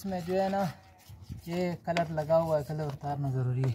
इसमें जो है ना ये कलर लगा हुआ है कलर उतारना ज़रूरी है।